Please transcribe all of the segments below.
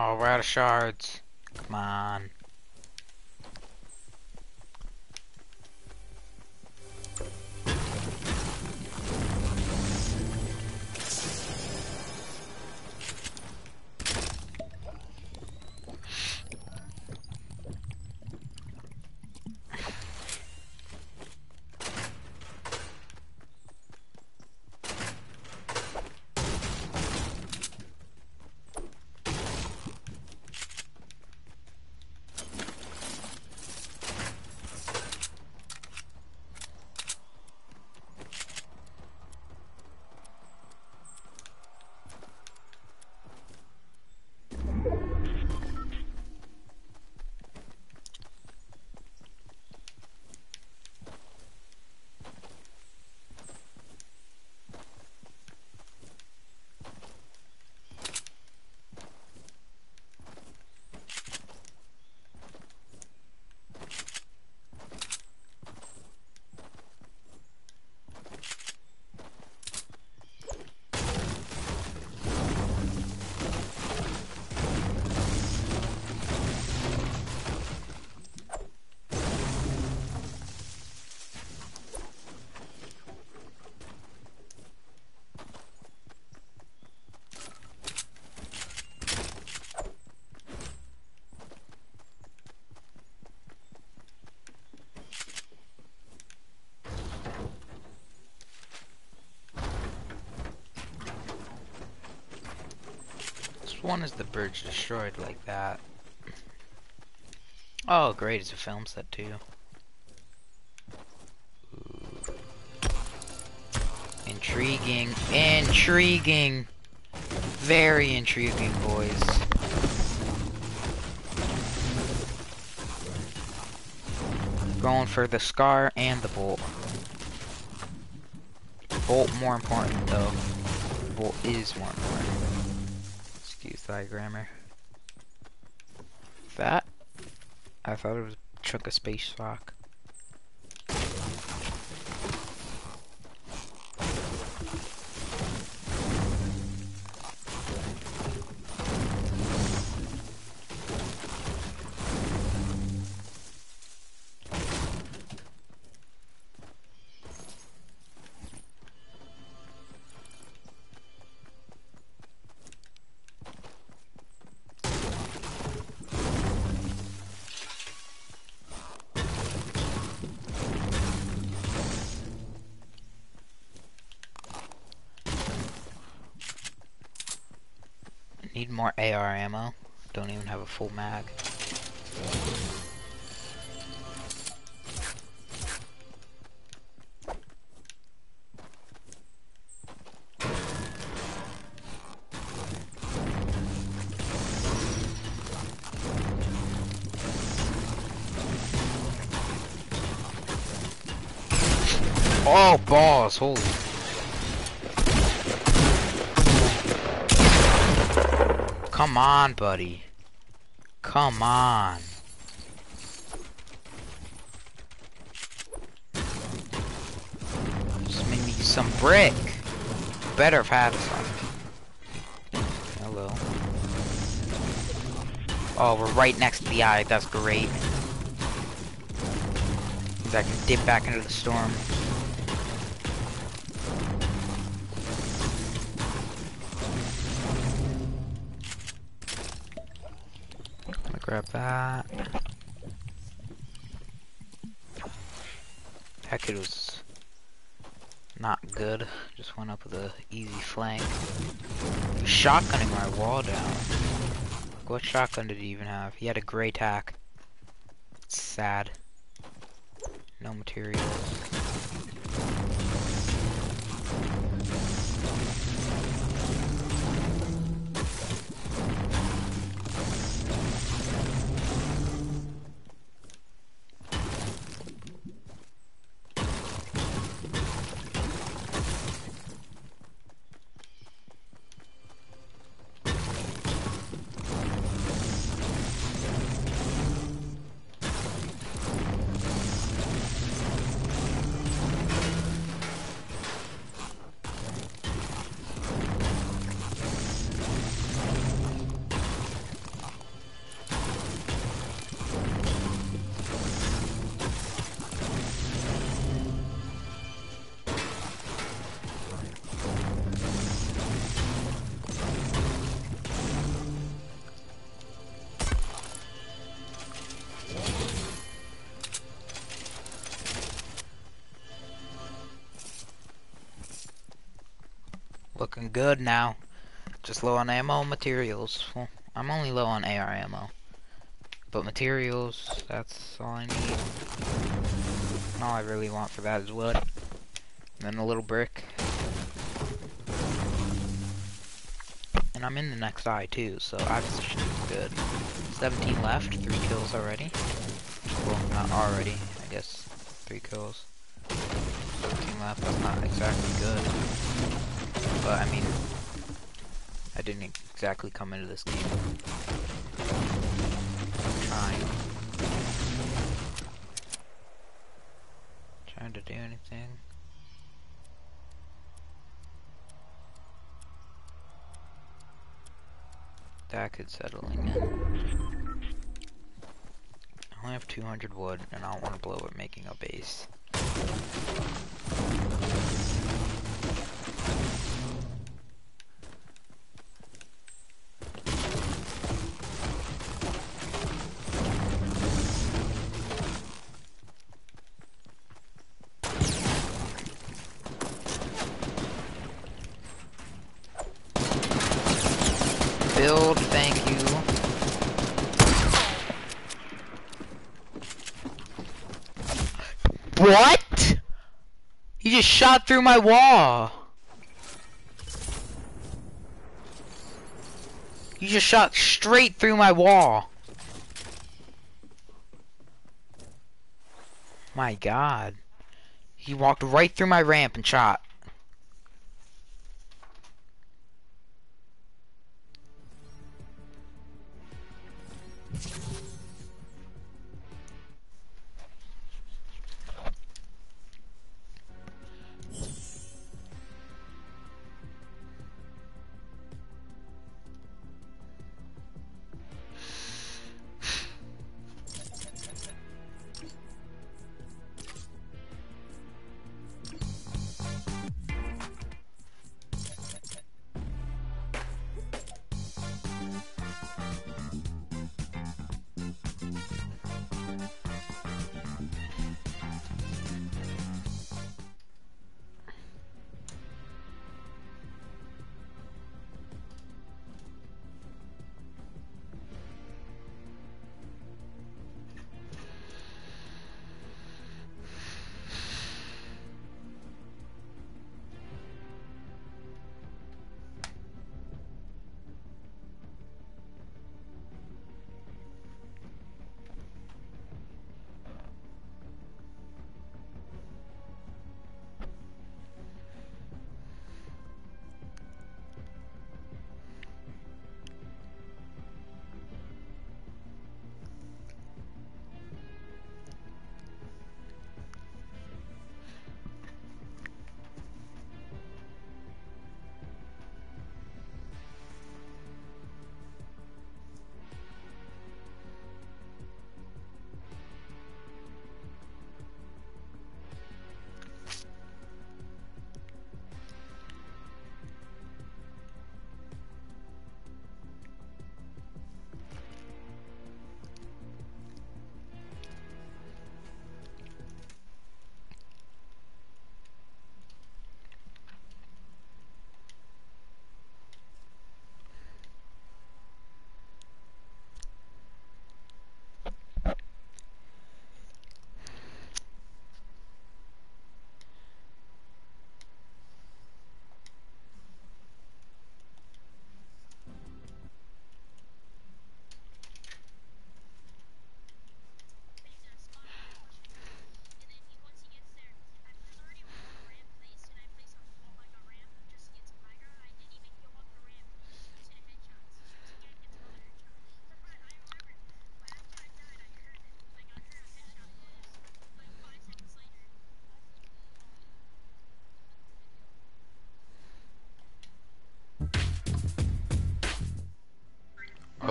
Oh, we're out of shards. Come on. One is the bridge destroyed like that. Oh, great, it's a film set too. Intriguing, intriguing, very intriguing, boys. Going for the scar and the bolt. Bolt more important though. Bolt is more important. Grammar. That? I thought it was a chunk of space rock. More AR ammo. Don't even have a full mag. Oh, balls, holy. Come on, buddy. Come on. Just make me some brick. Better have had some. Hello. Oh, we're right next to the eye. That's great. I can dip back into the storm. Flank. Shotgunning my wall down. What shotgun did he even have? He had a gray tack. Sad. No materials. Looking good now. Just low on ammo materials. Well, I'm only low on AR ammo. But materials, that's all I need. And all I really want for that is wood. And then a little brick. And I'm in the next eye too, so I position is good. 17 left, 3 kills already. Well, not already, I guess. 3 kills. 17 left, that's not exactly good. But, I mean, I didn't exactly come into this game trying. Trying to do anything. That could settle in. I only have 200 wood, and I don't want to blow it making a base. Build, thank you. What? He just shot through my wall. You just shot straight through my wall. My god. He walked right through my ramp and shot.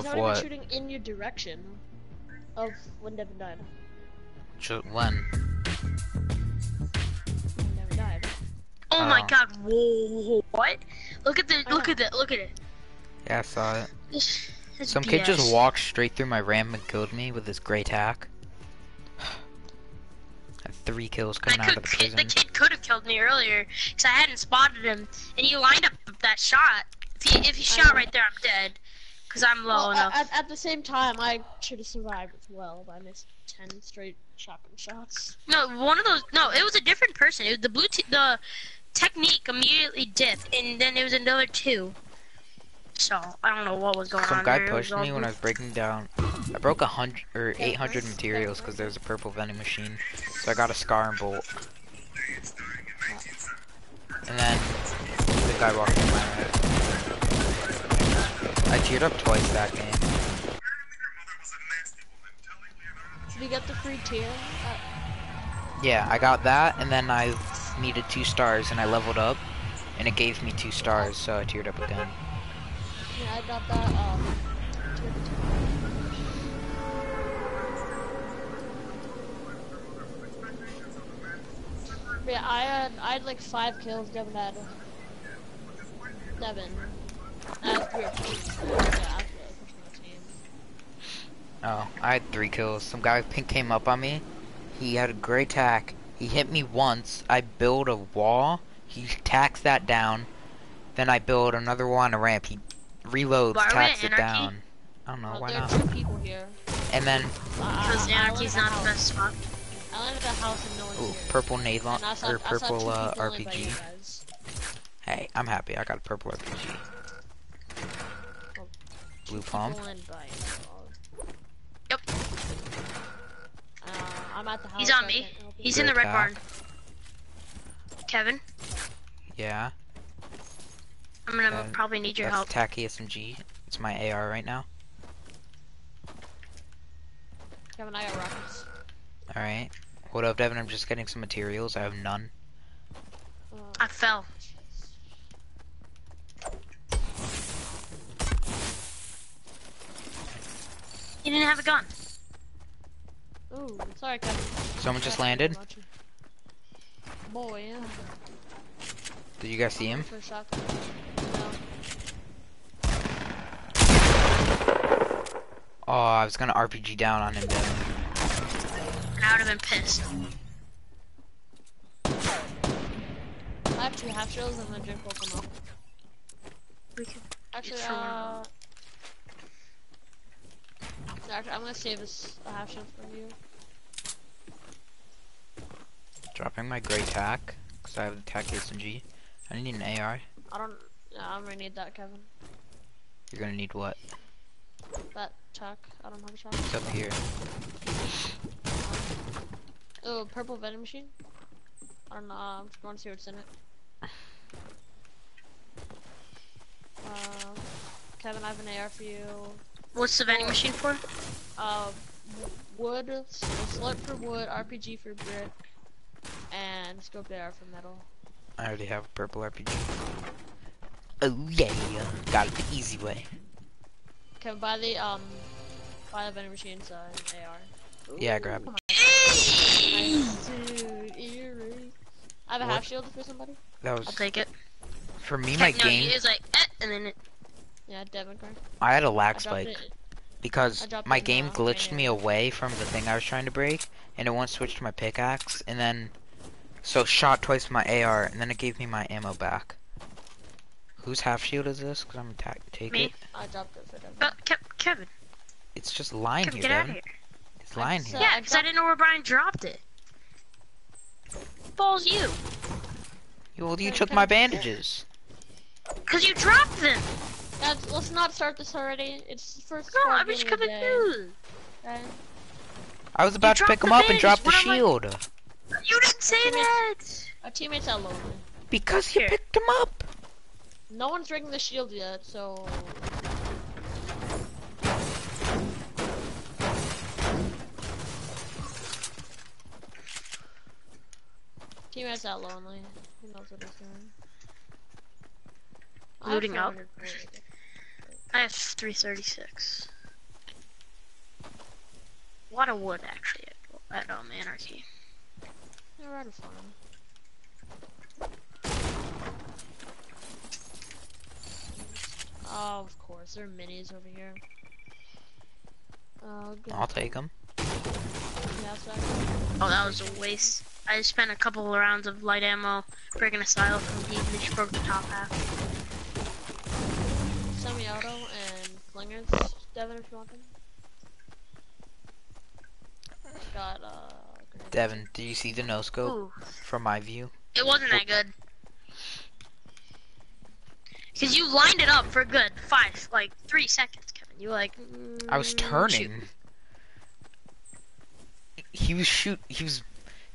Not what? even shooting in your direction. Of when Devin died. Ch- when? When Devin died. Oh my Oh. god, whoa, what? Look at the, look at it, look at it. Yeah, I saw it. This, this Some kid just walked straight through my ramp and killed me with his great hack. Had three kills I coming out could, of the kid, the kid could have killed me earlier because I hadn't spotted him, and he lined up that shot. If he if he shot right there, I'm dead. Cause I'm low Well, enough. at, at the same time, I should have survived as well, but I missed ten straight shotgun shots. No, one of those. No, it was a different person. It was the blue. T- the technique immediately dipped, and then it was another two. So I don't know what was going Some on guy there. It was pushed me when I was breaking down. I broke a hundred or Yeah, eight hundred first- materials because first. there was a purple vending machine. So I got a scar and bolt. And then the guy walked in my right. I tiered up twice that game. Did you get the free tier? Uh, Yeah, I got that, and then I needed two stars, and I leveled up, and it gave me two stars, so I tiered up again. yeah, I got that. Um, tier yeah, I had I had like five kills. Devin had seven. I had three or four. Yeah, after I pushed my team. Oh, I had three kills. Some guy pink came up on me. He had a great tack. He hit me once. I build a wall. He tacks that down. Then I build another wall on a ramp. He reloads, Why tacks it down. I don't know Well, why there are not. two people here. And then, Because I- I anarchy's not the best spot. I landed at a house and no one's ooh, here. purple nade And I saw, or purple uh, people only by you RPG. Hey, I'm happy. I got a purple RPG. Blue pump. People in by you. Yep. Uh, I'm at the house. He's on so me. can't help you. He's in the red barn. Kevin, Yeah, I'm gonna Uh, probably need your that's help. tacky SMG. It's my AR right now. Kevin, I got rockets. Alright. What up, Devin? I'm just getting some materials. I have none. Uh, I fell. He didn't have a gun. ooh, sorry, Kevin. Someone just landed. Boy, yeah. Did you guys see him? No. Oh, I was gonna RPG down on him, Devin. And I would have been pissed. I have two half shells and the drink will come up. We could Actually, uh. No, Actually, I'm gonna save this a half shell from you. Dropping my gray tack, because I have the tack SMG. I need an AR. I don't. Yeah, I'm gonna need that, Kevin. You're gonna need what? That tack. I don't have a shot. It's up here. Oh, purple vending machine. I don't know. I'm just going to see what's in it. Uh, Kevin, I have an AR for you. What's the vending machine for? Uh, wood, s- slut for wood, RPG for brick, and scope AR for metal. I already have a purple RPG. Oh yeah, got it the easy way. Kevin, buy the um, buy the vending machines uh, an AR. Yeah, grab it. Nice, dude. Eerie. I have a What? half shield for somebody. That I'll take it. for me. My no, game, is like, eh, and then it. Yeah, Devin card. I had a lag dropped spike it. because my game glitched me away from the thing I was trying to break, and it won't switch to my pickaxe, and then so shot twice my AR, and then it gave me my ammo back. Whose half shield is this? Cause I'm ta- take Me. it. I dropped it for Devin. But Kev- Kevin, It's just lying Kevin, here, get out of here. It's lying So- here. Yeah, because I dropped- didn't know where Brian dropped it. Balls you. Well, you Okay, took okay. my bandages. Because you dropped them. Guys, let's not start this already. It's the first No, I'm just game of the day, confused. okay? I was about to pick him up and drop the What am I- shield You didn't say Okay, that. Our teammates are lonely. because you Here. picked him up. No one's drinking the shield yet, so teammates are lonely. Who knows what he's doing? Looting up. 400 bullets. I have 336. A lot of wood, actually, at, at um, Anarchy. Yeah, we're out of fun. Oh, of course, there are minis over here. Good. I'll take him. Yeah, that's what I Oh, that was a waste. I just spent a couple of rounds of light ammo breaking a silo from deep and just broke the top half. Semi-auto and flingers. Devin, if you want them. Got uh. Devin, do you see the no scope Ooh, from my view? it wasn't that good. Cause you lined it up for good five, like three seconds, Kevin. You like. I was mm, turning. shoot. He was shoot. He was.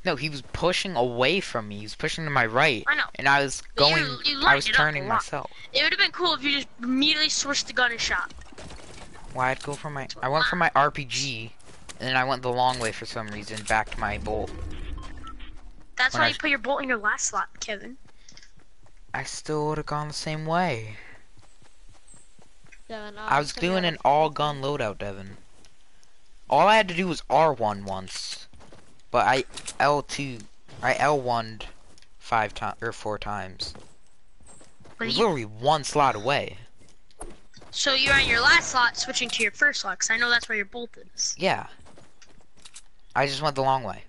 No, he was pushing away from me. He was pushing to my right, I know. and I was But you- going. you I was it up a turning myself. It would have been cool if you just immediately switched the gun and shot. Why I'd go for my. I went for my RPG, and then I went the long way for some reason back to my bolt. That's When why I you put your bolt in your last slot, Kevin. I still would have gone the same way. Devin, I was doing an all gun loadout, Devin. All I had to do was R1 once, but I L2, I L1'd five times or four times. It But was you, literally one slot away. So you're on your last slot, switching to your first slot, 'cause I know that's where your bolt is. Yeah. I just went the long way.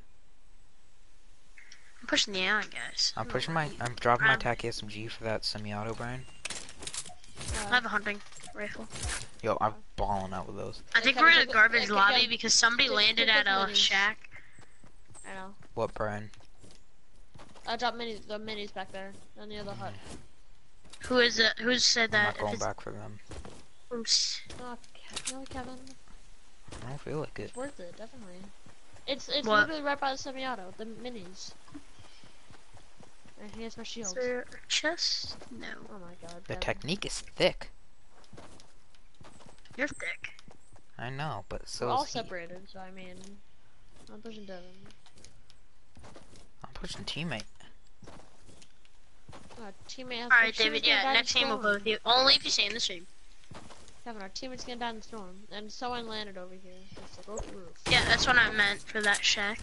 I'm pushing the AI, guys. I'm pushing my, I'm dropping my Um, TAC SMG for that semi-auto, Brian. I Uh, have a hunting rifle. Yo, I'm balling out with those. I think we're in a garbage lobby Kevin, because somebody take- landed at a minis. shack. I know. What, Brian? I dropped minis, the minis back there, on the other hut. Who is it? Who said I'm that? not going back for them. Oops. Oh, Ke- no, Kevin. I don't feel like it. It's worth it, definitely. It's it's What? literally right by the semi-auto, the minis. And here's my shield. Is there a chest? No. Oh my god. The Devin. technique is thick. You're thick. I know, but We're so all is he. separated, so I mean, I'm pushing Devin. I'm pushing teammate. Our teammate has Alright, David, yeah, next the game we'll storm. with you. Only if you stay in the stream. Kevin, our teammate's gonna die in the storm, and someone landed over here. It's a broken roof. Yeah, that's what I meant for that shack.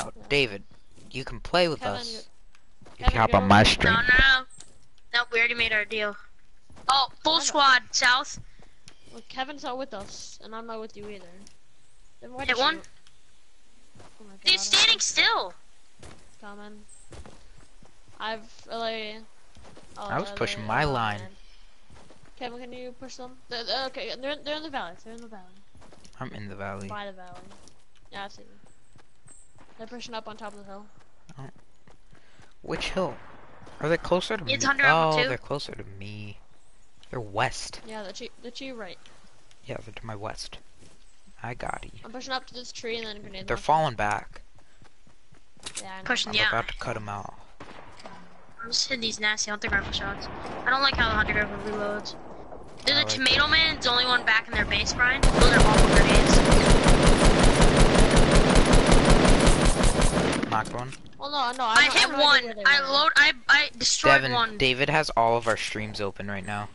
Oh, Yeah. David, you can play with Kevin, us. you're- If Kevin, you hop on my stream. No, no, no. No, we already made our deal. Oh, full squad, south. Well, Kevin's not with us, and I'm not with you either. Then why'd Hit one. shoot? Oh my god. Dude, standing still. Coming. I've really. Oh, I was they're- pushing my oh, line. man. Kevin, can you push them? They're, they're- okay, they're, they're in the valley. They're in the valley. I'm in the valley. By the valley. Yeah, I see them. They're pushing up on top of the hill. Oh. Which hill? Are they closer to It's me? under level oh, two. they're closer to me. They're west. Yeah, the tree, the tree right. Yeah, they're to my west. I got you. I'm pushing up to this tree and then grenade. They're launcher. falling back. Yeah, I know. Pushing I'm Yeah. about to cut them out. I'm just hitting these nasty hunter rifle shots. I don't like how the hunter rifle reloads. There's I a like tomato man, it's the only one back in their base, Brian. Those are awful grenades. Knocked one. Well, no, no. I I'm, hit I'm one. where I load. I I destroyed Devin, one. David has all of our streams open right now.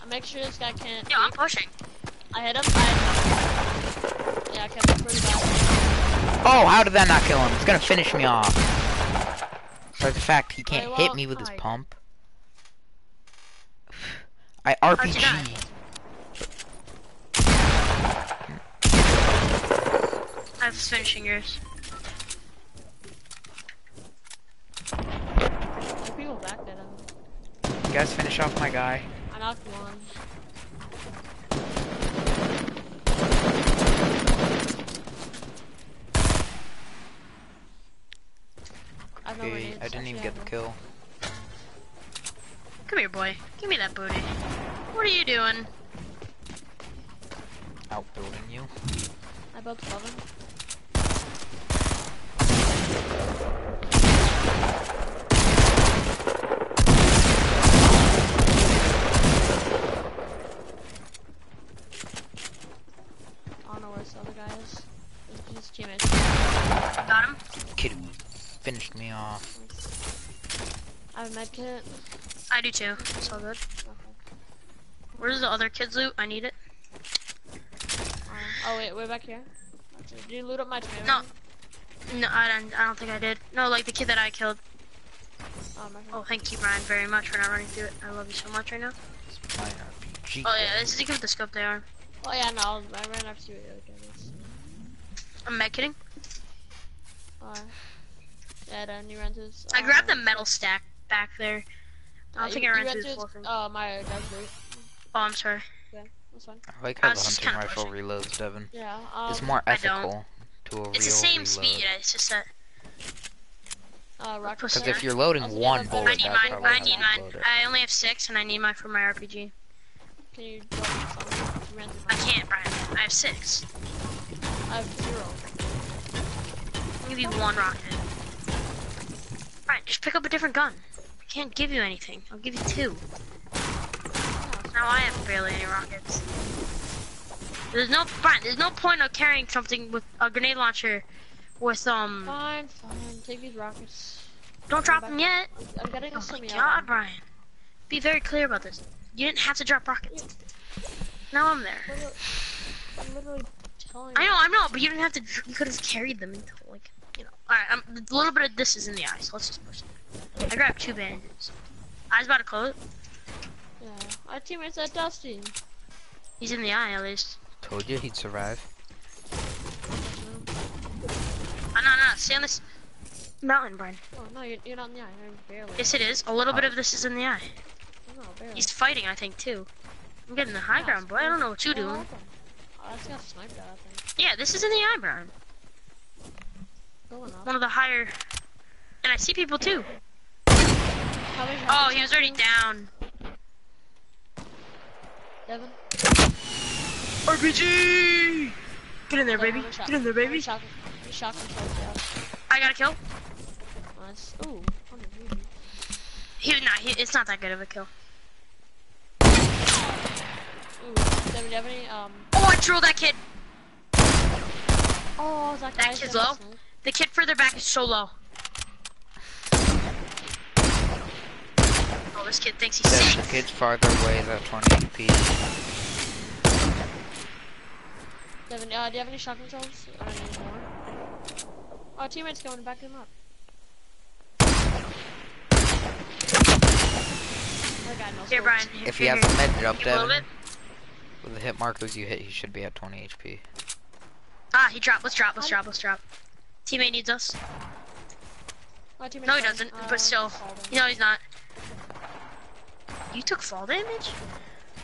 I make sure this guy can't. Yeah, I'm pushing. I hit him. I... Yeah, Kevin's pretty bad. Oh, how did that not kill him? It's gonna finish me off. For the fact he can't hit me with his pump. I How'd you die? RPG. I have finishing yours. Are people back there. Devin. You guys finish off my guy. I knocked one. I have no Okay, I didn't even actually, get the kill. Come here, boy. Give me that booty. What are you doing? Outbuilding you. I built above him. I don't know where this other guy is. It's his teammates. Got him. Kid finished me off. I have a med kit. I do too. It's all good. Okay. Where's the other kids' loot? I need it. Uh, oh wait, way back here. Did you loot up my tomato? No. No, I don't. I don't think I did. No, like the kid that I killed. Oh, my Oh, thank you, Brian, very much for not running through it. I love you so much right now. It's my RPG. Oh yeah, this is the kid with the scope they are. Oh yeah, no, I ran up to you the. I'm med kidding. Uh, yeah, then you ran to. I grabbed the uh, metal stack back there. I don't uh, think you, I you ran ran through this- floor. Uh, my desert. Oh, I'm sorry. That's fine. I like I how the hunting rifle pushing. reloads, Devin. Yeah. Um, It's more ethical to a real It's the same reload. speed. It's just that Uh, rocket Because Because Center. if you're loading Also, one yeah, bullet, I need that's mine. I need mine. I only have six, and I need mine for my RPG. Can you drop me some? You ran through I can't, Brian. I have six. I have zero. I'll give you one rocket. Brian, just pick up a different gun. I can't give you anything. I'll give you two. Now I have barely any rockets. There's no Brian. There's no point of carrying something with a grenade launcher. With um, Fine, fine. Take these rockets. don't drop them yet. I'm getting Oh a my God, Brian. Be very clear about this. You didn't have to drop rockets. Now I'm there. I'm literally telling I know, I know, but you didn't have to. You could have carried them until like, you know. All right, I'm, um, a little bit of this is in the eye, so let's just push it. I grabbed two bandages. Eyes about to close. Yeah. Our teammates at Dusty. He's in the eye at least. Told you he'd survive. Oh, no, no, stay on this mountain, Brian. Oh no, you're, you're not in the eye. You're barely. Yes, it is. A little bit of this is in the eye. No, barely. He's fighting, I think, too. I'm getting the high ground, boy. I don't know what you're Oh, doing. Oh, that's got sniped at, I think. Yeah, this is in the eye, Brian. Going up. One of the higher. And I see people too. Oh, he was already down. Devin? RPG! Get in there, Devin, baby. how many shot- Get in there, baby. shotgun- how many shotgun shells do you have? I got a kill. Nice. Ooh, He was not. He, it's not that good of a kill. Ooh, Devin, do you have any, um... Oh, I drilled that kid. Oh, that, That guy's kid's low. snipe. The kid further back is so low. Oh, this kid thinks he's Says safe. the kid's farther away is at 20 HP. Devin, uh, do you have any shotgun shells? Or any more? Oh, teammate's going to back him up. That guy knows Here, scopes. Brian. If he here, has a here. med drop, Give him a little Devin, with the hit markers you hit, he should be at 20 HP. Ah, he dropped. Let's drop. Let's drop. Let's drop. Teammate needs us. My No, he doesn't. Uh, But still, fall down. no, he's not. You took fall damage?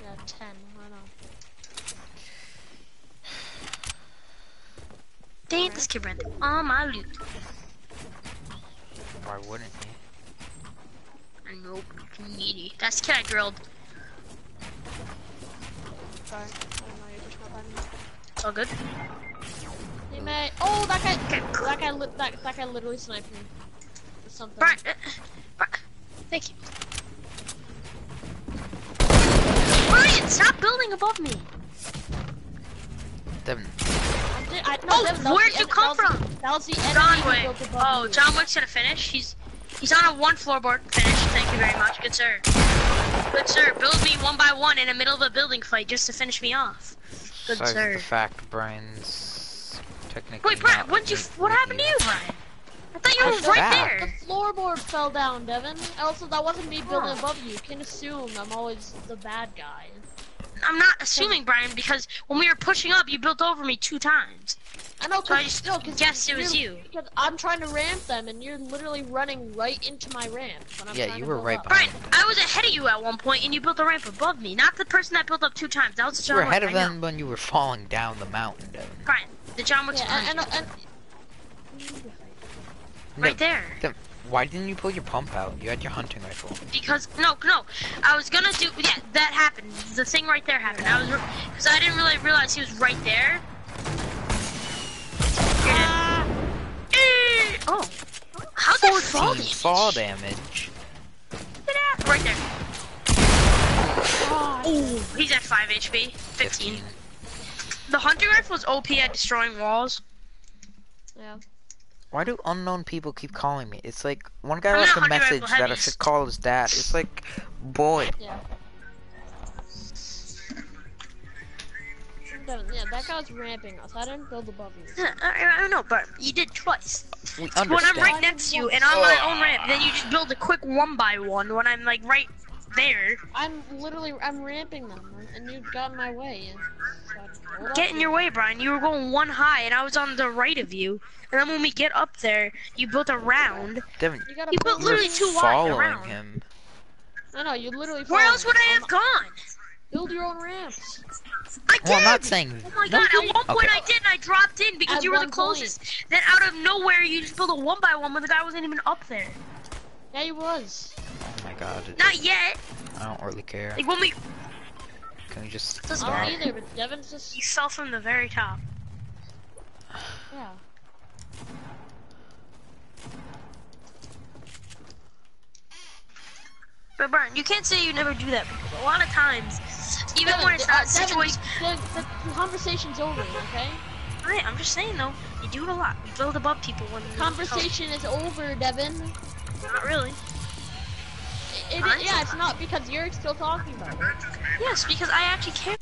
Yeah, 10. I know. Dang it, this kid ran through all my loot. Why wouldn't he? Nope, needy. That's the kid I drilled. Sorry. I don't know. You're pushing up. It's all good. Teammate. Oh, that guy. That guy. Li that, that guy literally sniped me. Or something. Brian, uh, Brian, thank you. Brian, stop building above me. Devin, I no, Oh, that, that where'd you en- come that was from? That was the enemy John who Wick. built above Oh, you. John Wick's gonna finish. He's he's on a one floorboard finish. Thank you very much. Good sir. Good sir. Build me one by one in the middle of a building fight just to finish me off. Good besides sir. the fact Brian's technically Wait, Brian, what did you? What with happened to you, Brian? I thought you I were was right back. there. The floorboard fell down, Devin. Also, that wasn't me building Oh. above you. You can assume I'm always the bad guy. I'm not assuming, Brian, because when we were pushing up, you built over me two times. I know, So I cause, just no, cause guessed it was you're- Because I'm trying to ramp them, and you're literally running right into my ramp. When I'm Yeah, you were right up. behind. Brian, I was ahead of you at one point, and you built a ramp above me. Not the person that built up two times. That was the You were ahead of them when you were falling down the mountain, Devin. Brian, the John Wick's Yeah, and, and, and right there. Devin, why didn't you pull your pump out? You had your hunting rifle. Because no, no, I was gonna do. Yeah, that happened. The thing right there happened. I was because I didn't really realize he was right there. You're dead. Eh, Oh, how's that fall 14 damage? fall damage. Right there. oh, Oh, he's at 5 HP. 15. The hunting rifle is OP at destroying walls. yeah. Why do unknown people keep calling me? It's like one guy I'm left a message rifle that I should call his dad. It's like, boy, Yeah. Yeah, that guy was ramping us. I didn't build above you. Yeah, I, I know, but you did twice. we When I'm right next to you and on my own ramp, then you just build a quick one by one when I'm like right there. I'm literally, I'm ramping them, and you got in my way. so Get in your way, Brian. You were going one high, and I was on the right of you. And then when we get up there, you built a round. Devin, You gotta You put put you were literally two wide following around. him. No, no, you literally. Where else would me. I have gone? Build your own ramps. I did. Well, I'm not saying. Oh my No, god, you at one point Okay. I did and I dropped in because At you were the one point. closest. Then out of nowhere you just built a one by one when the guy wasn't even up there. Yeah, he was. Oh my god. it- Not yet. I don't really care. Like when we Can we just Doesn't I stop? don't either, but Devin's just. you fell from the very top. Yeah. But Brian, you can't say you never do that because a lot of times, even Devin, when it's uh, not Devin, situation. The, the, the conversation's over, okay? Right, I'm just saying though, you do it a lot. You build above people when The Conversation is over, Devin. Not really. It, it, yeah, it's not because you're still talking about it. Yes, because I actually care.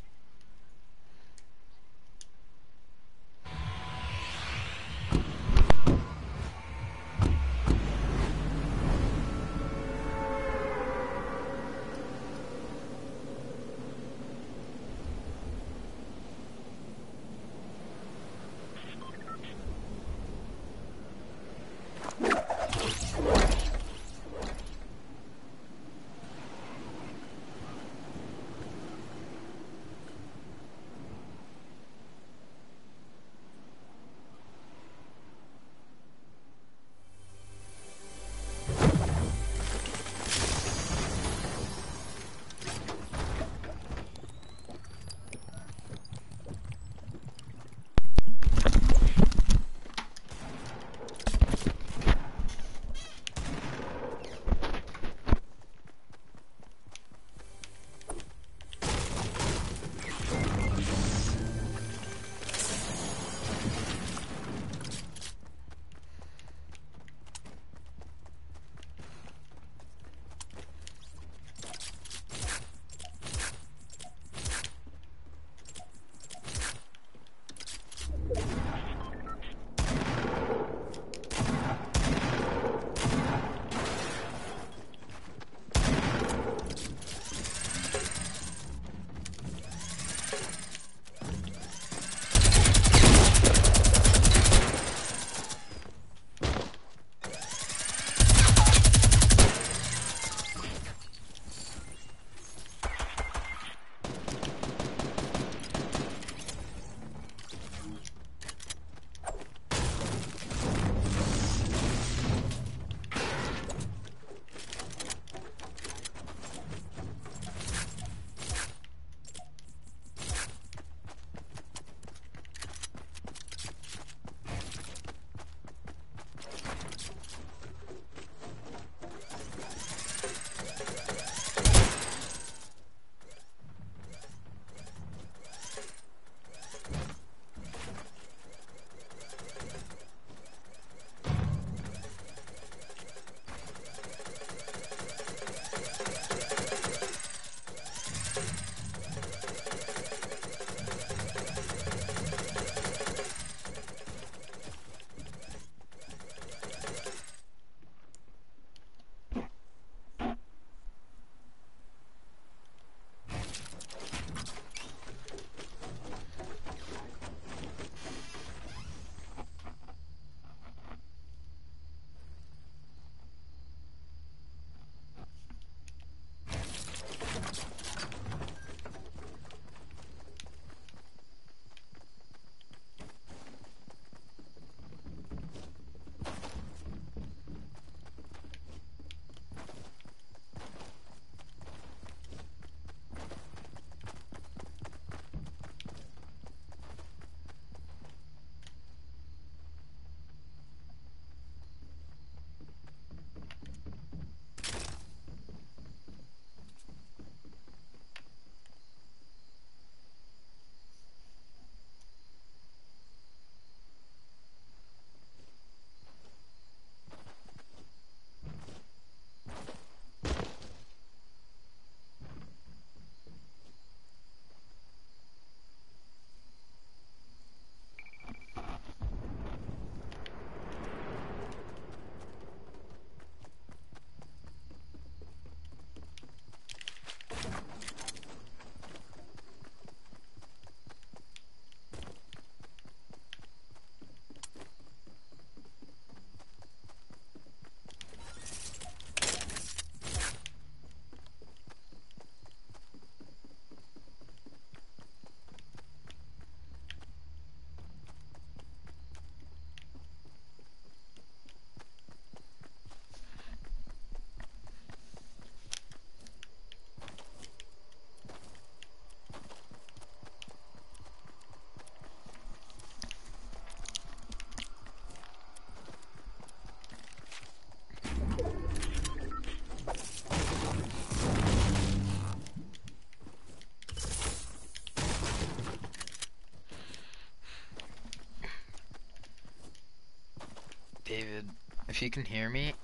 David, if you can hear me,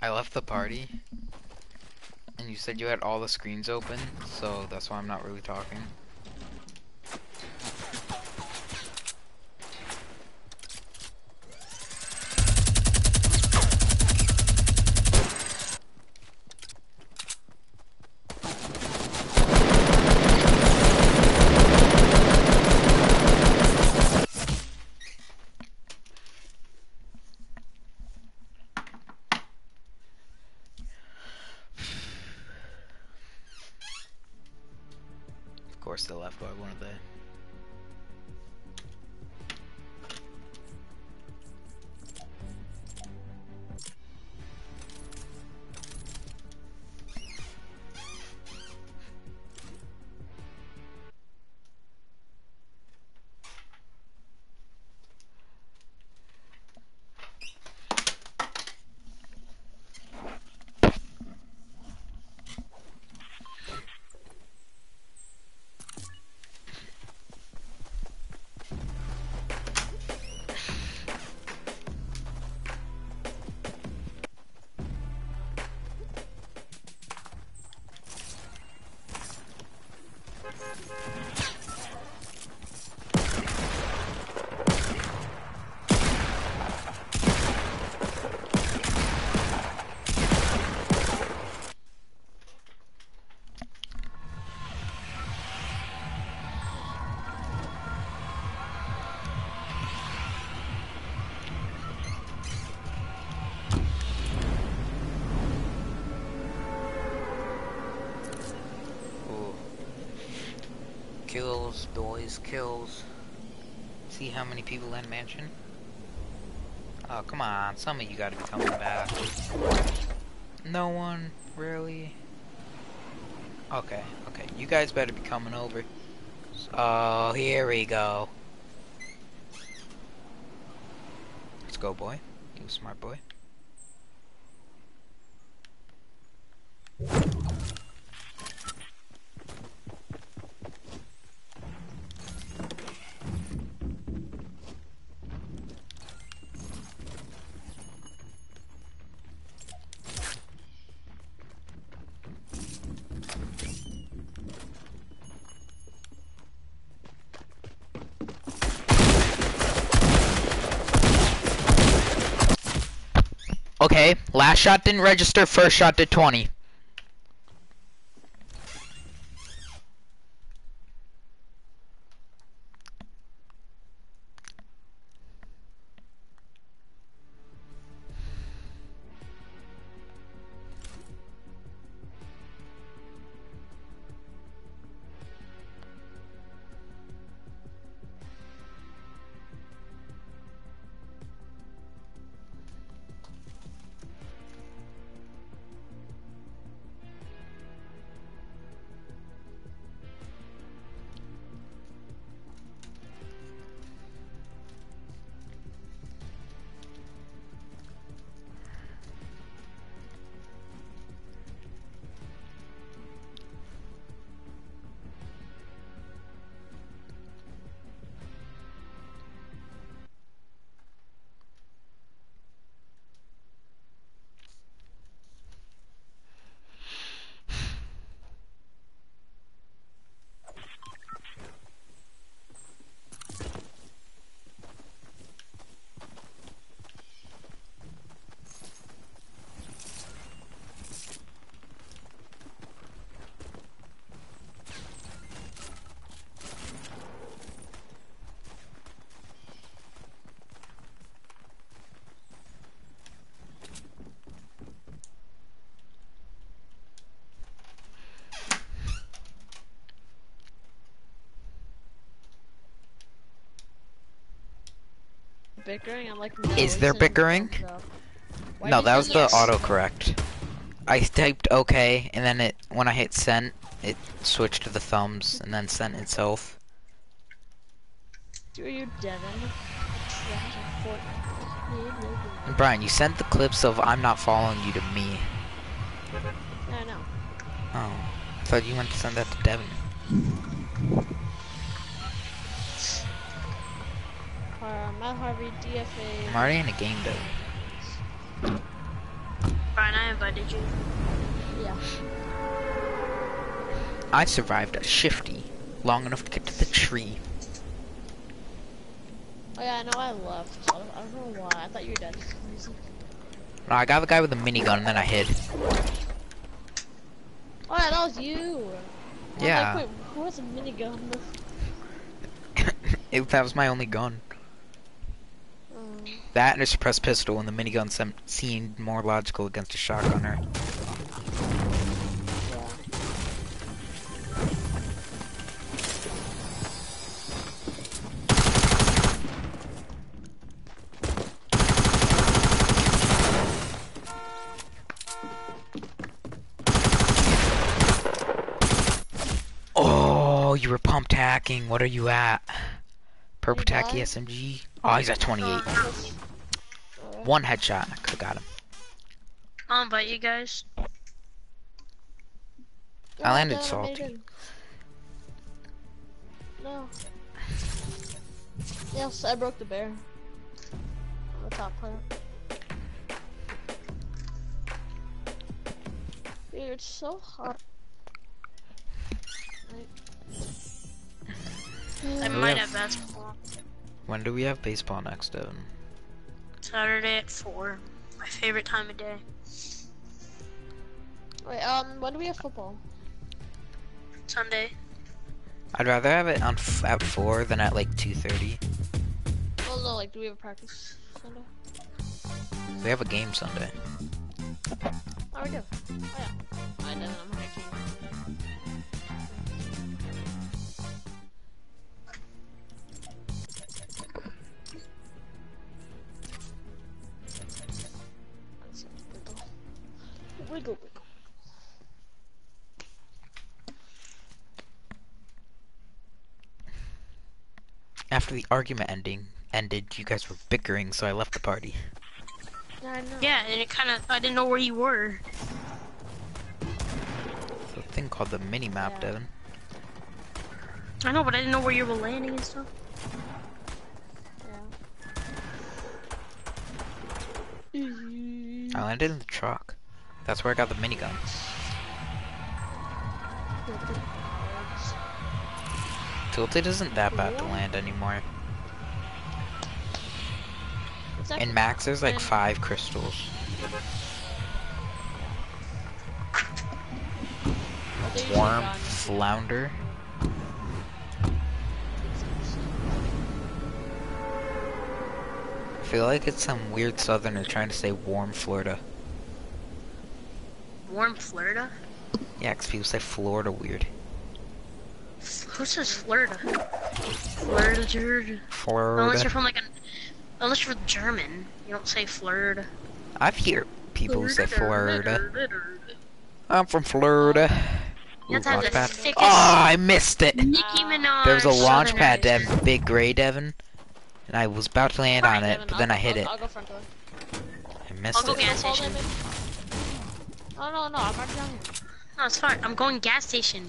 I left the party, and you said you had all the screens open, so that's why I'm not really talking. Course the left, why weren't they? Kills, boys, kills. See how many people in mansion? Oh, come on. Some of you gotta be coming back. No one? Really? Okay, okay. You guys better be coming over. Oh, here we go. Let's go, boy. You smart boy. Okay, last shot didn't register, first shot did 20. Bickering? I'm like, no, Is there bickering? thumbs up. Why no, that was the autocorrect. I typed okay, and then it when I hit send, it switched to the thumbs, and then sent itself. Do you, Devin? Trash at Fortnite. And Brian, you sent the clips of I'm not following you to me. I know. Oh, thought you meant to send that to Devin. DFA. I'm already in a game though. by, did you? Yeah. I survived a shifty long enough to get to the tree. Oh yeah, I know I left. So I don't know why. I thought you were dead. for some reason. No, I got the guy with the minigun and then I hid. Oh yeah, that was you. Yeah. Like, wait, who has a minigun? it, that was my only gun. That and a suppressed pistol and the minigun sem- seemed more logical against a shotgunner. Oh, you were pumped hacking. What are you at? Purple tacky. SMG. Oh, he's at 28. Uh, Uh, One headshot. I could've got him. I'll invite you guys. I landed I salty. No. Yes, I broke the bear. I'm the top player. Dude, it's so hot. I might have- have basketball. When do we have baseball next, Devin? Saturday at 4. My favorite time of day. Wait, um, when do we have football? Sunday. I'd rather have it on f- at 4 than at like 2.30. Well, no, like, do we have a practice Sunday? We have a game Sunday. Oh, we do. Oh, yeah. I know, I'm on Wiggle, wiggle. After the argument ending ended, you guys were bickering, so I left the party. Yeah, I know. Yeah, and it kind of, I didn't know where you were. It's a thing called the mini map, Yeah. Devin. I know, but I didn't know where you were landing and stuff. Yeah. I landed in the truck. That's where I got the minigun. Tilted isn't that bad to land anymore. In max, there's like five crystals. Worm, flounder. I feel like it's some weird southerner trying to say warm Florida. Warm Florida? Yeah, 'cause people say Florida weird. Who says Florida? Florida, Florida. Unless you're from like an, unless you're German, you don't say Florida. I've heard people say Florida. I'm from Florida. You have to have Ooh, the launchpad. thickest Oh, I missed it. Nicki Minaj. There was a launch pad, Southerners. Devin, big gray Devin, and I was about to land on it, Devin, but I'll then I hit I'll, it. I'll go front door. I I'll missed go it. Oh no no, I'm already down here. No, it's fine. I'm going gas station.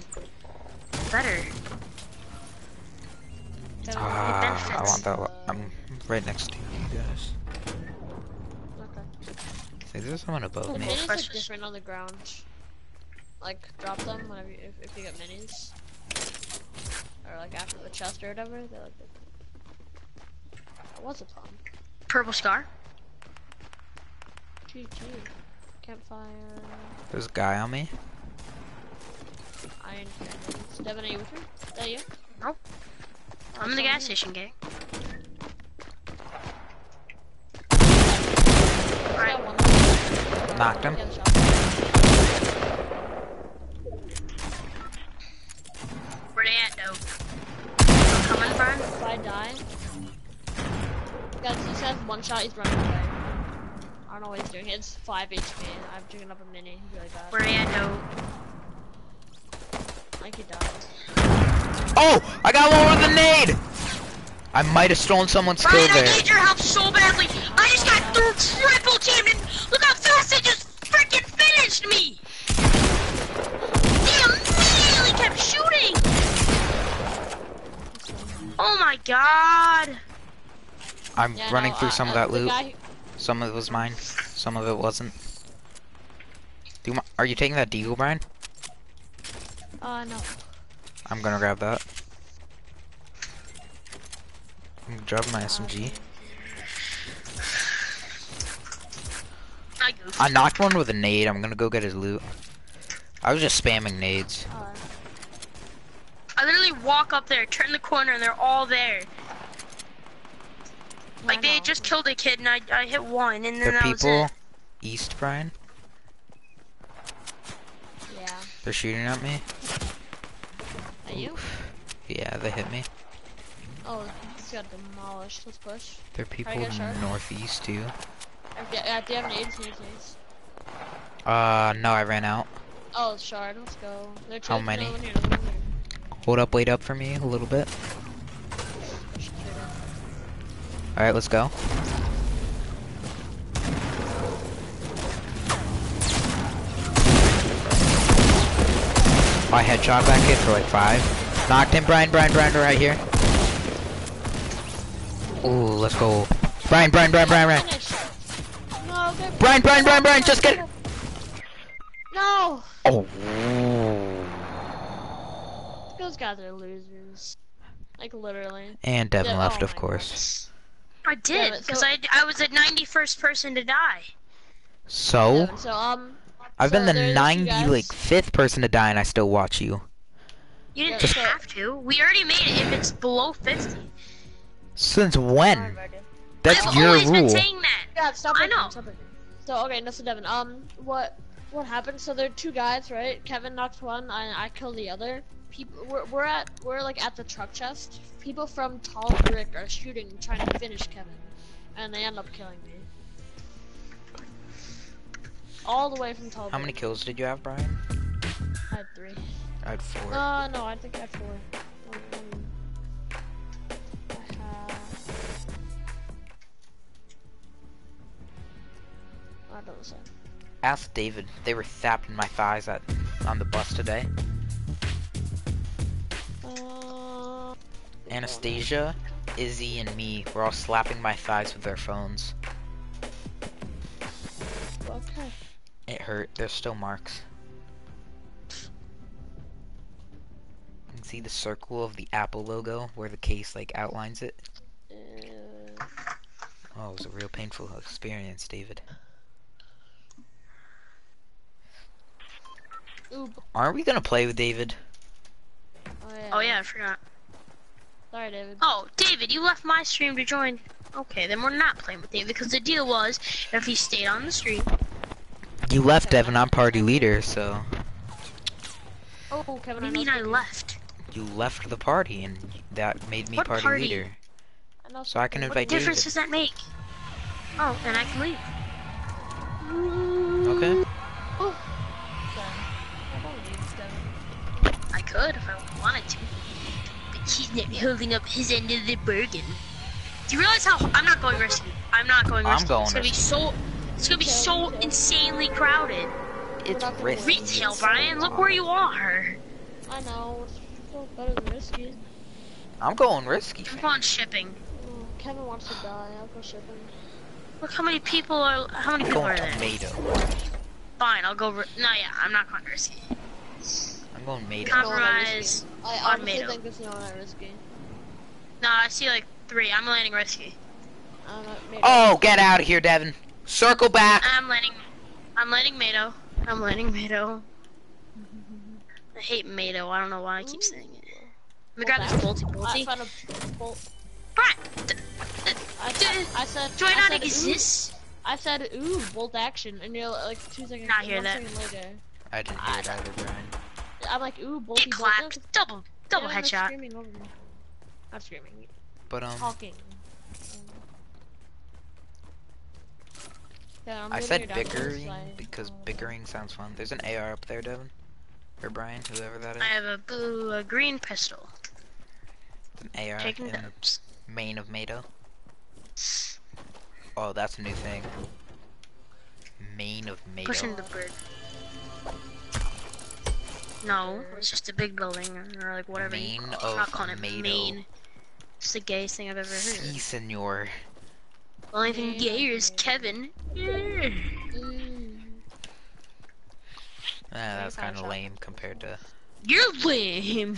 Better. Devin, Ah, I benefits. want that. I'm right next to you guys. Okay. See, there's someone above The me. minis look different on the ground. Like drop them whenever you, if, if you get minis. Or like after the chest or whatever, they look different. That was a ton. Purple scar. GG. Campfire. There's a guy on me. Iron cannons. Devin, are you with me? Is that you? Nope. Oh, I'm in the gas here. station, gang. Got. Knocked him. Yeah, the shot. Where they at, though? I'm coming, friend. If I die. Guys, he says one shot, he's running away. I don't know what he's doing. It's 5 HP. I'm drinking up a mini. He's really bad. Where they at. I think he died. Oh, I got one with a nade. I might have stolen someone's kill Brian, I need your help so badly. I just got through triple teamed and look how fast they just freaking finished me. They immediately kept shooting. Oh my god. I'm Yeah, running no, through some of uh, that the loot. Guy- Some of it was mine. Some of it wasn't. Do you, are you taking that deagle, Brian? Uh, no. I'm gonna grab that. I'm gonna drop my SMG. I. I knocked one with a nade. I'm gonna go get his loot. I was just spamming nades. Uh, I literally walk up there, turn the corner, and they're all there. Like they just killed a kid, and I I hit one, and then There are that was people it. east, Brian. Yeah. They're shooting at me. Are you? Yeah, they hit me. Oh, this got demolished. Let's push. There are people get a northeast too. Uh, Do you have nades? Nades, nades. Uh, no, I ran out. Oh, shard. Let's go. How many? no, one here, no, one here. Hold up, wait up for me a little bit. All right, let's go. I headshot that kid for like five. Knocked him, Brian, Brian, Brian, right here. Ooh, let's go. Brian, Brian, Brian, Brian, Brian. No, Brian, Brian, Brian, Brian, just get it. No! Oh. Those guys are losers. Like, literally. And Devin Yeah, left, oh of my course. I did but because so- I I was the 91st person to die. So, so, um, I've been the there's 90, like, fifth person to die and I still watch you. You didn't Yeah, have to. We already made it if it's below 50. Since when? That's I've your always been saying that. Yeah, stop I breaking, know. stop breaking. So okay, no, so Devin, um, what what happened? So there are two guys, right? Kevin knocked one, and I killed the other. People, we're, we're at we're like at the truck chest. People from Tall Brick are shooting, trying to finish Kevin, and they end up killing me. All the way from Tall. How many kills did you have, Brian? I had three. I had four. Uh, no, I think I had four. Um, I have. I don't know. Ask David. They were thapping my thighs at on the bus today. Anastasia, Izzy, and me were all slapping my thighs with their phones. okay. It hurt. There's still marks. You can see the circle of the Apple logo where the case like outlines it. Uh, Oh, it was a real painful experience, David. ooh, Aren't we gonna play with David? oh yeah. Oh yeah, I forgot. Sorry, David. Oh, David, you left my stream to join. Okay, then we're not playing with David because the deal was if he stayed on the stream. You left, Devin. I'm party leader, so Oh, What Kevin. do you know mean I left? you left the party, and that made me What party, party? leader. I know So I can something. invite What difference David. does that make? Oh, then I can leave. Okay. Oh. Sorry. I don't need Devin. I could if I wanted to. But he's not holding up his end of the bargain. Do you realize how I'm not going risky? I'm not going I'm risky. going it's gonna be risky. so it's gonna be so insanely crowded. It's risky. Retail, It's Brian, look where you are. I know. It's still better than risky. I'm going risky. I'm on shipping. Oh, Kevin wants to die. I'll go shipping. Look how many people are how many I'm people going are there? tomato. Fine, I'll go no yeah, I'm not going risky. I'm going tomato. Compromise. I on honestly Mado. think this is not risky. No, I see like three. I'm landing risky. I don't know. Maybe. Oh, get out of here, Devin. Circle back. I'm landing I'm landing Mado. I'm landing Mado. I hate Mado. I don't know why I keep saying it. Let me grab this bolty I bolty. found a bolt. Brian, d- I, d- I, I said. do I not said, ooh- exist? I said, ooh, bolt action, and you're like two seconds. Not hear one that. second later, I didn't hear it either, Brian. I'm like, ooh, bolty It bolt. clapped. Double double Yeah, they're headshot. Screaming over me. Not screaming. But um, Talking. Yeah, I'm I said you down to this bickering side. because Oh. bickering sounds fun. There's an AR up there, Devin. Or Brian, whoever that is. I have a blue a green pistol. An AR Taking in the main of Mado. Oh, that's a new thing. Main of Mado. Pushing the bird. No, it's just a big building or like whatever you Main call it. I'm not calling it Mado. main. It's the gayest thing I've ever heard. Si, senor. The only thing Main gay is Kevin. Yeah. That's kinda kind of lame compared to. You're lame.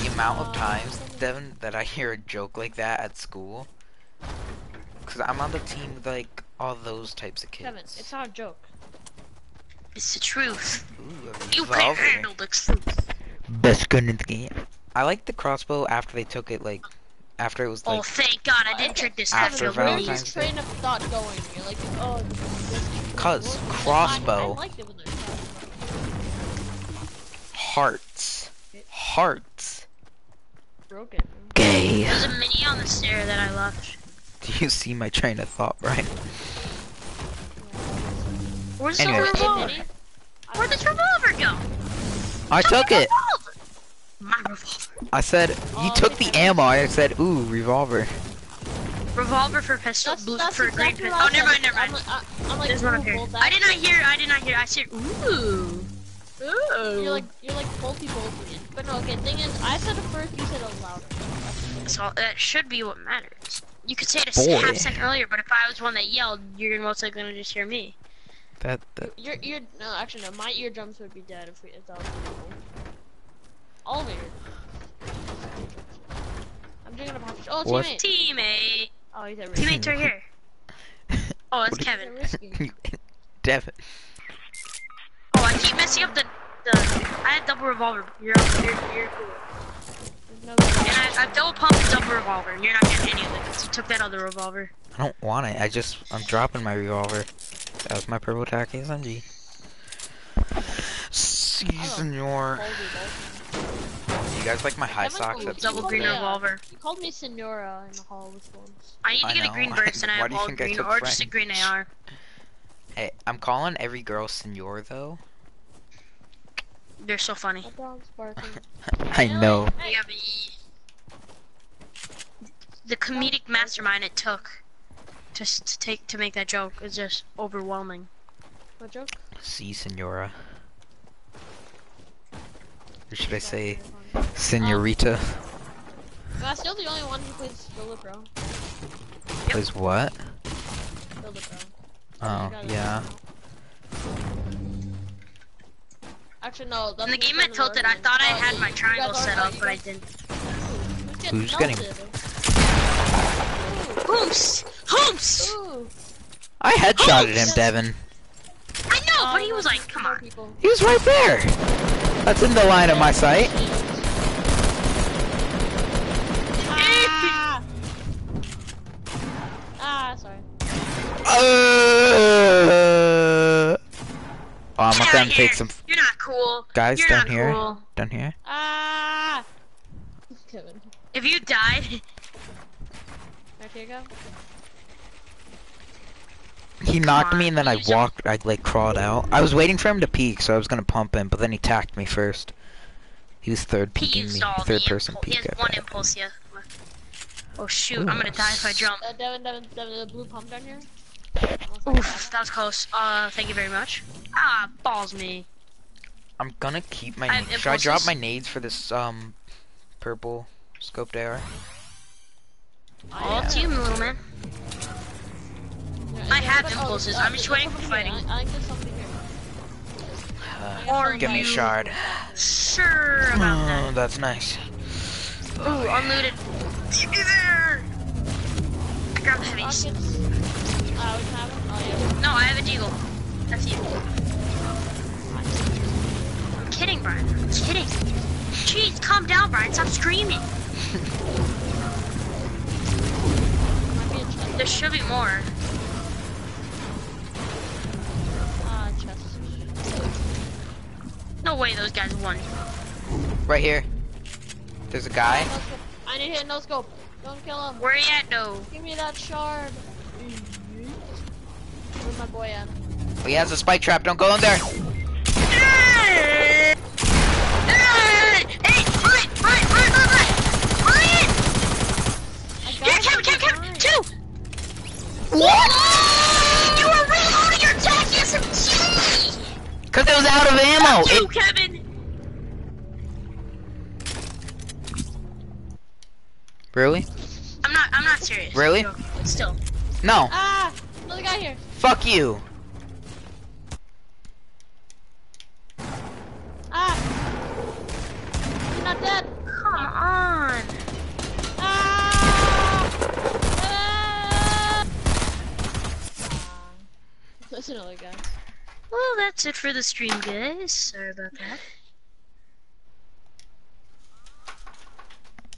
The amount of times, Devin, that I hear a joke like that at school. Cause I'm on the team with like all those types of kids. Kevin, it's not a joke. It's the truth. Ooh, You can't handle the truth. Best gun in the game. I like the crossbow after they took it like, after it was oh, like. Oh, thank God I didn't trick this After guy. Kevin, where is Valentine's your Day. train of thought going? You're like, oh, this is 'Cause Well, I- crossbow. I, liked it when they're crossbow. hearts. Hearts. broken. Gay. There's a mini on the stair that I left. Do you see my train of thought, Brian? Where's Anyway. the revolver? Where'd don't the revolver go? I took it. Revolver. My revolver. I said you Oh, took the okay. ammo. I said ooh revolver. Revolver for pistol, That's, blue that's for exactly green pistol. Oh, never mind, never I'm mind. I, uh, I'm like, There's one up here. I did not hear. I did not hear. I said, ooh. Ooh. You're like, you're like bolty bolty. But no, okay. Thing is, I said it first. You said it louder. So that should be what matters. You could say it a Boy. half second earlier, but if I was one that yelled, you're most likely gonna just hear me. That, that Your ear, no, actually no. My eardrums would be dead if, we, if that was illegal. All of it. I'm drinking a package. Oh, What? teammate. Teammate. Oh, he's a risky. Teammate's right here. Oh, that's What do He's a Kevin. Devin. Oh, I keep messing up the. the I had double revolver. You're you're you're cool. There's no And I, I double pumped double revolver, and you're not getting any of it because you took that other revolver. I don't want it. I just I'm dropping my revolver. That was my purple tack SMG. Si, senor. Boldy. You guys like my high Kevin socks? That's Double called green me, revolver. You called me Senora in the hall this once. I need to I get know. a green burst, and I have all green took or just a green AR. Hey, I'm calling every girl senor though. They're so funny. That dog's barking. I know. Yeah, the comedic mastermind it took just to take to make that joke is just overwhelming. what joke? Si, senora. Or should I say, Um, senorita? Am still the only one who plays Build a Pro? Is what? Build a Pro. Oh, yeah. gotta- Actually, no. That's In the game I tilted, I thought I Oh, had my triangle set up, but I didn't. Who's getting Who's getting- melted? Hooms! Hooms! Ooh. I headshotted him. Devin. I know, Oh, but he was like, come on. He was right there. That's in the line of my sight. Ah! ah, sorry. Uh, oh, I'm Get gonna outta take here. some You're not cool. guys You're down not here. cool. Down here. Ah! Kevin. If you died, Right, here you go. He knocked on, me and then I use your- walked. I like crawled out. I was waiting for him to peek, so I was gonna pump him, but then he tacked me first. He was third peeking me. Third the person impulse. He has one impulse, yeah. Oh shoot, Ooh, I'm gonna die if I jump. Uh, Devin, Devin, Devin, the blue pump down here. Oof, that was close. Uh, thank you very much. Ah, balls me. I'm gonna keep my. I have nades. Should I drop my nades for this um purple scoped AR? All to you, little man. I have impulses, I'm just waiting for fighting. I, I think there's something here. Uh, Or give me a shard. Sure about Oh, that. that's nice. Oh, Ooh, unlooted. There. I grabbed the heavies. Uh, we can have them. Oh, yeah. No, I have a deagle. That's you. I'm kidding, Brian. I'm kidding. Jeez, calm down, Brian. Stop screaming. Might be a chest. There should be more. Ah, chest. No way those guys won. Right here. There's a guy. I need to hit no scope. Don't kill him. Where are you at, though? Give me that shard. Where's my boy at? He has a spike trap. Don't go in there. Hey, Brian, Brian, Brian, Brian, Brian, Brian! I got Here, him Kevin, Kevin, Kevin, behind. two! What? You were reloading your attack SMG! Cause it was out of ammo. Two, It, Kevin! really? I'm not, I'm not serious. Really? I'm joking, but Still. No. Ah! Another guy here. Fuck you! Ah! You're not dead! Come on. Ah! Ah! Well, that's it for the stream, guys. Sorry about that.